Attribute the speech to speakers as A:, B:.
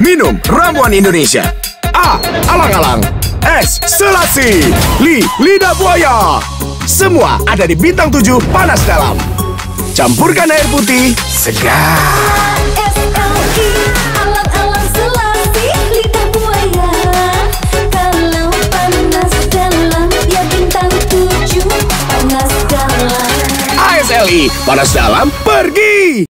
A: Minum ramuan Indonesia. A. Alang-alang. S. Selasi. Li. Lidah buaya. Semua ada di Bintang 7 Panas Dalam. Campurkan air putih, segar.
B: Alang-alang selasi Lidah buaya Kalau panas dalam Ya bintang tujuh Panas dalam
A: ASLI, panas dalam, pergi!